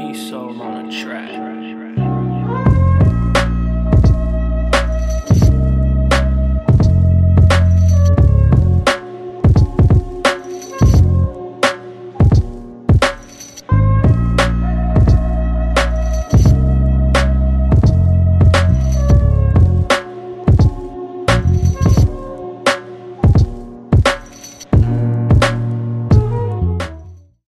Peace on a track.